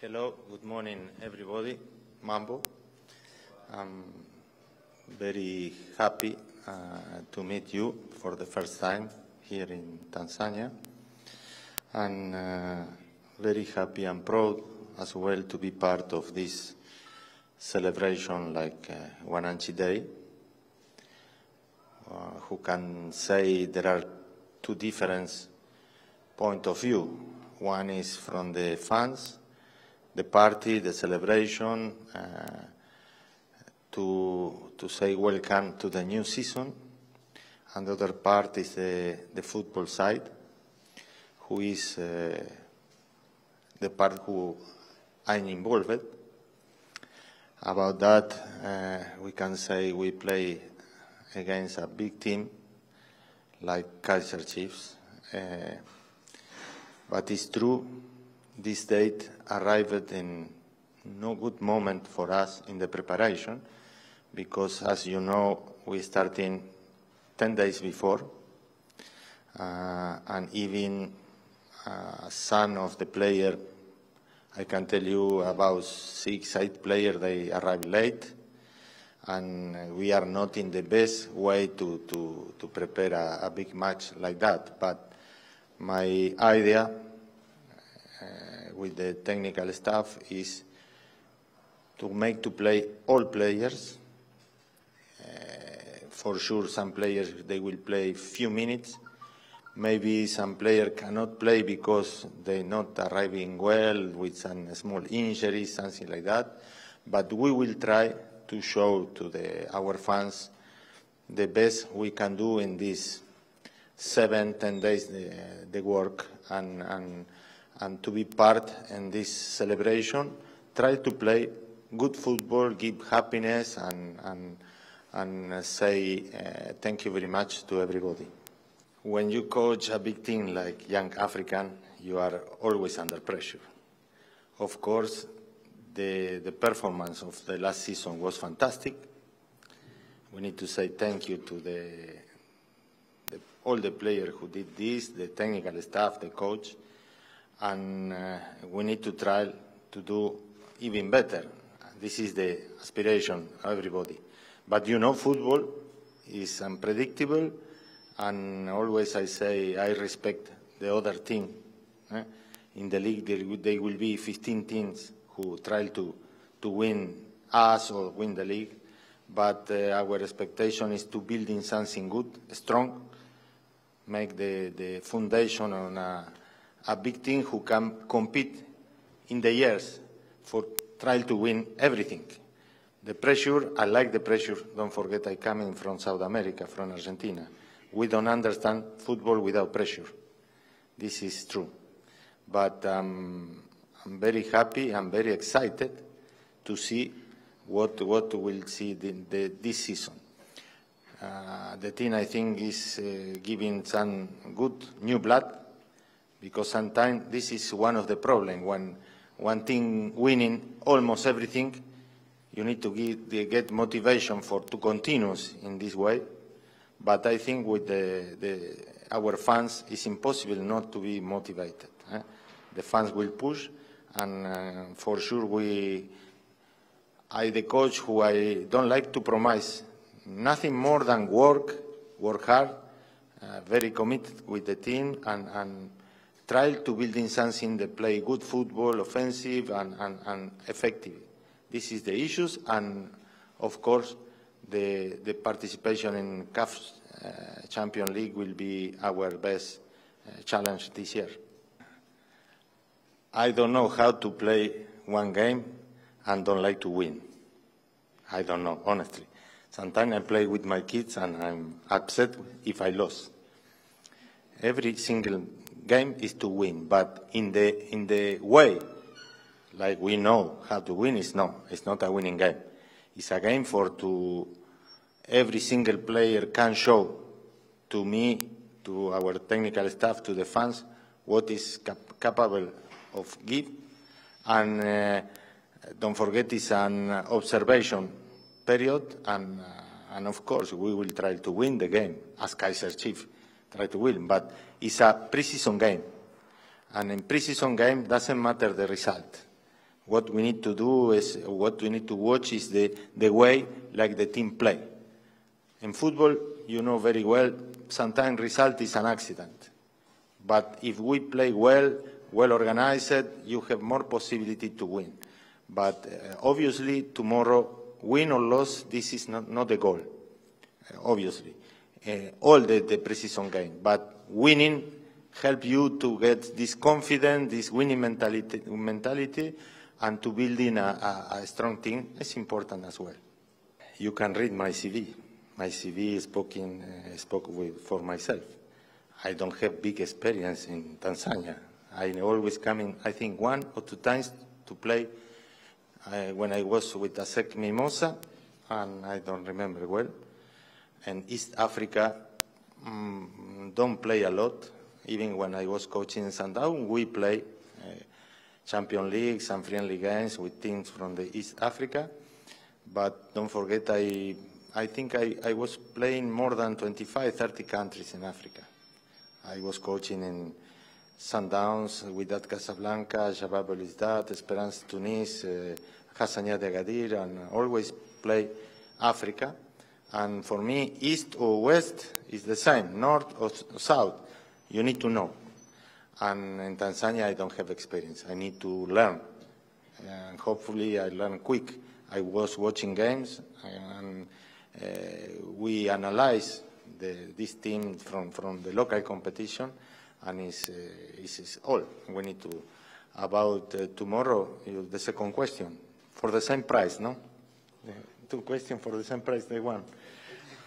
Hello, good morning, everybody. Mambo. I'm very happy uh, to meet you for the first time here in Tanzania, and uh, very happy and proud as well to be part of this celebration like uh, Wananchi Day. Uh, who can say there are two different point of view. One is from the fans the party, the celebration, uh, to, to say welcome to the new season. And the other part is the, the football side, who is uh, the part who I'm involved. About that, uh, we can say we play against a big team like Kaizer Chiefs. Uh, but it's true this date arrived in no good moment for us in the preparation because, as you know, we started 10 days before, uh, and even uh, some of the player, I can tell you about six, eight players, they arrived late, and we are not in the best way to, to, to prepare a, a big match like that. But my idea with the technical staff is to make to play all players. Uh, for sure, some players they will play few minutes. Maybe some player cannot play because they not arriving well with some small injuries, something like that. But we will try to show to the, our fans the best we can do in these seven, ten days the, the work and, and and to be part in this celebration. Try to play good football, give happiness, and, and, and say uh, thank you very much to everybody. When you coach a big team like Young African, you are always under pressure. Of course, the, the performance of the last season was fantastic. We need to say thank you to the, the, all the players who did this, the technical staff, the coach, and uh, we need to try to do even better. This is the aspiration of everybody. But you know, football is unpredictable, and always I say I respect the other team. Eh? In the league, there, there will be 15 teams who try to, to win us or win the league, but uh, our expectation is to build in something good, strong, make the, the foundation on a a big team who can compete in the years for trying to win everything. The pressure, I like the pressure. Don't forget I coming from South America, from Argentina. We don't understand football without pressure. This is true. But um, I'm very happy, I'm very excited to see what, what we'll see the, the, this season. Uh, the team, I think, is uh, giving some good new blood because sometimes this is one of the problems. When one team winning almost everything, you need to get, get motivation for to continue in this way. But I think with the, the, our fans, it's impossible not to be motivated. Eh? The fans will push, and uh, for sure we, I the coach who I don't like to promise nothing more than work, work hard, uh, very committed with the team, and, and try to build in something that play good football, offensive and, and, and effective. This is the issues, and of course, the, the participation in CAF uh, Champion League will be our best uh, challenge this year. I don't know how to play one game and don't like to win. I don't know, honestly. Sometimes I play with my kids and I'm upset if I lose. Every single game is to win, but in the in the way, like we know how to win, is no, it's not a winning game. It's a game for to every single player can show to me, to our technical staff, to the fans, what is cap capable of give, and uh, don't forget it's an observation period, and uh, and of course we will try to win the game as Kaizer Chief try to win, but it's a preseason game. And in preseason game, doesn't matter the result. What we need to do is, what we need to watch is the, the way like the team play. In football, you know very well, sometimes result is an accident. But if we play well, well organized, you have more possibility to win. But uh, obviously, tomorrow, win or lose, this is not, not the goal, uh, obviously. Uh, all the, the precision game. But winning help you to get this confidence, this winning mentality, mentality and to building a, a, a strong team is important as well. You can read my CV. My CV is spoken, uh, spoke with, for myself. I don't have big experience in Tanzania. I always come in, I think, one or two times to play uh, when I was with ASEC Mimosa, and I don't remember well. And East Africa um, don't play a lot. Even when I was coaching in Sundown, we play uh, Champion Leagues and friendly games with teams from the East Africa. But don't forget, I, I think I, I was playing more than 25, 30 countries in Africa. I was coaching in Sundowns, Wydad Casablanca, Shabab Belouizdad, Esperance Tunis, uh, Hassania de Agadir, and always play Africa. And for me, east or west is the same, north or south. You need to know. And in Tanzania, I don't have experience. I need to learn. And hopefully, I learn quick. I was watching games, and uh, we analyze the, this team from, from the local competition, and it's, uh, it's, it's all we need to. About uh, tomorrow, the second question, for the same price, no? Two questions for the same price they won.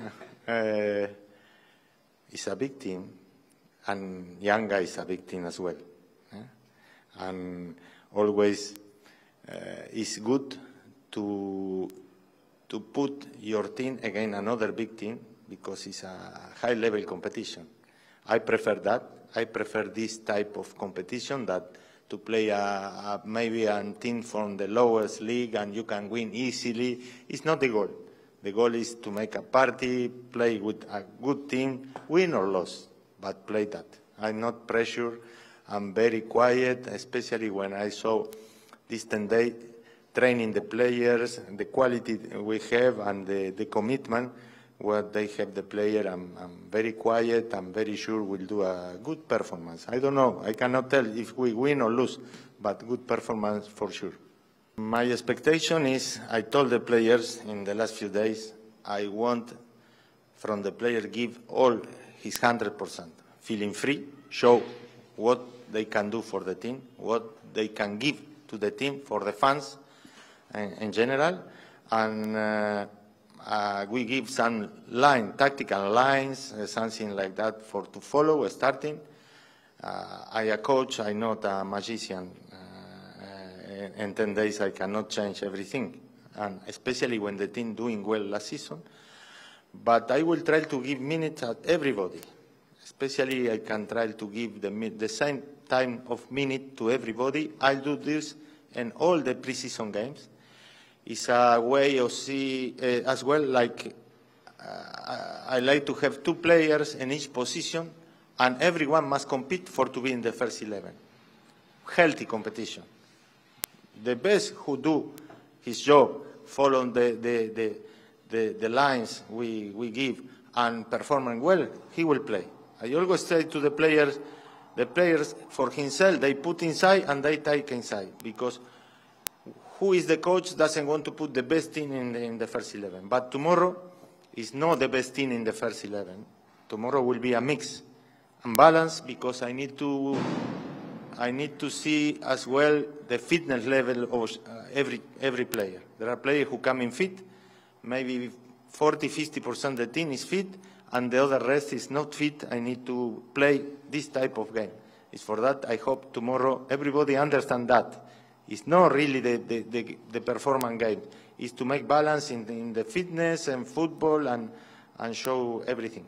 Uh, it's a team, and Yanga is a team as well. Eh? And always uh, it's good to to put your team against another big team because it's a high level competition. I prefer that. I prefer this type of competition that to play a, a, maybe a team from the lowest league and you can win easily. It's not the goal. The goal is to make a party, play with a good team, win or lose, but play that. I'm not pressured. I'm very quiet, especially when I saw this 10 day training the players, the quality we have and the, the commitment what they have the player. I'm, I'm, very quiet. I'm very sure we'll do a good performance. I don't know. I cannot tell if we win or lose, but good performance for sure. My expectation is, I told the players in the last few days, I want from the player give all his 100%, feeling free, show what they can do for the team, what they can give to the team, for the fans in, in general, and uh, uh, we give some line, tactical lines, uh, something like that for to follow starting. Uh, I a coach, I'm not a magician. Uh, in 10 days I cannot change everything, and especially when the team doing well last season. But I will try to give minutes at everybody. Especially I can try to give the, the same time of minute to everybody. I'll do this in all the preseason games It's a way of see uh, as well like uh, I like to have two players in each position and everyone must compete for to be in the first 11. Healthy competition. The best who do his job, follow the, the, the, the, the lines we, we give and performing well, he will play. I always say to the players, the players for himself, they put inside and they take inside because who is the coach doesn't want to put the best team in the, in the first 11. But tomorrow is not the best team in the first 11. Tomorrow will be a mix and balance because I need to I need to see as well the fitness level of uh, every every player. There are players who come in fit, maybe 40, 50% of the team is fit, and the other rest is not fit. I need to play this type of game. It's for that I hope tomorrow everybody understand that it's not really the, the, the, the performance game. It's to make balance in the, in the fitness and football and, and show everything.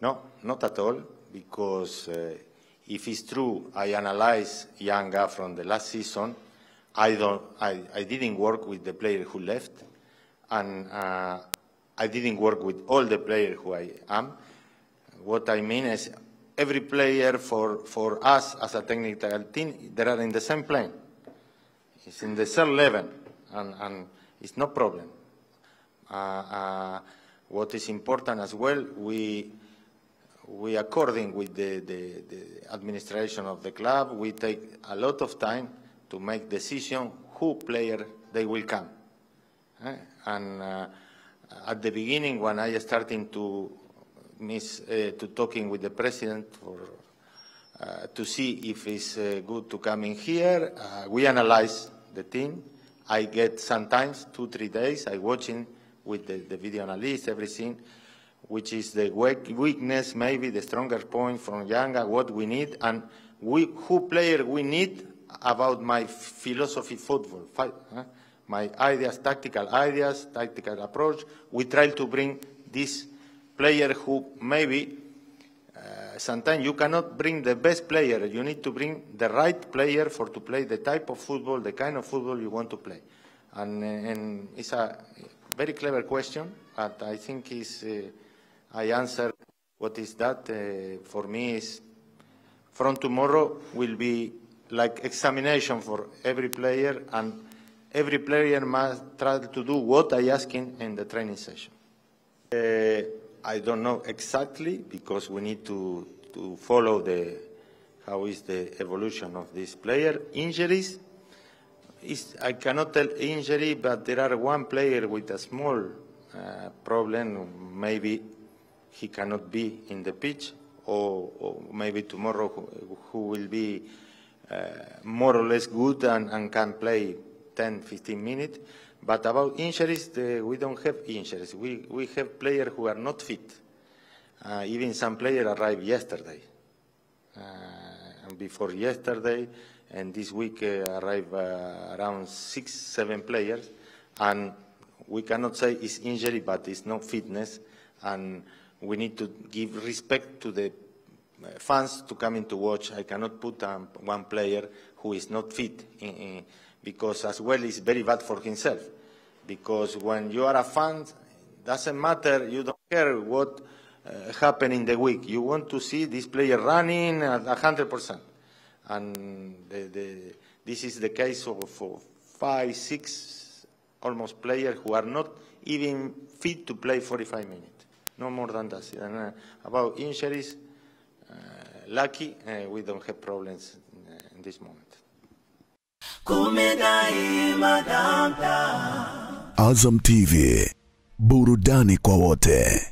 No, not at all, because uh, if it's true, I analyze Yanga from the last season. I, don't, I, I didn't work with the player who left, and uh, I didn't work with all the players who I am. What I mean is every player for, for us as a technical team, they are in the same plane He's in the same level, and, and it's no problem. Uh, uh, what is important as well, we, we according with the, the, the administration of the club, we take a lot of time to make decision who player they will come. Eh? And uh, at the beginning, when I started to miss uh, to talking with the president for uh, to see if it's uh, good to come in here, uh, we analyze the team. I get sometimes two, three days. I watching with the, the video analyst, everything, which is the weakness, maybe the stronger point from Yanga, what we need, and we, who player we need about my philosophy football, fi- huh? my ideas, tactical ideas, tactical approach. We try to bring this player who maybe uh, sometimes you cannot bring the best player. You need to bring the right player for to play the type of football, the kind of football you want to play. And, and it's a very clever question, but I think is uh, I answer what is that. Uh, for me is from tomorrow will be like examination for every player, and every player must try to do what I ask him in the training session. Uh, I don't know exactly because we need to, to follow the how is the evolution of this player. Injuries, is, I cannot tell injury, but there are one player with a small uh, problem. Maybe he cannot be in the pitch, or, or maybe tomorrow who, will be uh, more or less good and, and can play 10, 15 minutes. But about injuries, the, we don't have injuries. We, we have players who are not fit. Uh, even some players arrived yesterday. Uh, and before yesterday, and this week uh, arrived uh, around six, seven players. And we cannot say it's injury, but it's not fitness. And we need to give respect to the uh, fans to come in to watch. I cannot put um, one player who is not fit in, in, because as well it's very bad for himself. Because when you are a fan, doesn't matter, you don't care what uh, happened in the week. You want to see this player running at 100%. And the, the, this is the case of, for five, six almost players who are not even fit to play 45 minutes. No more than that. And, uh, about injuries, uh, lucky, uh, we don't have problems in, uh, in this moment. Azam TV, burudani kwa wote.